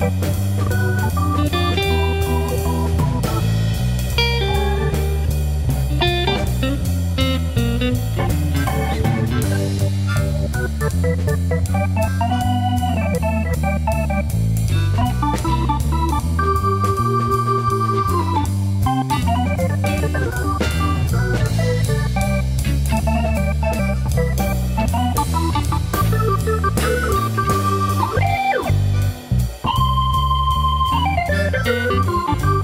Música Música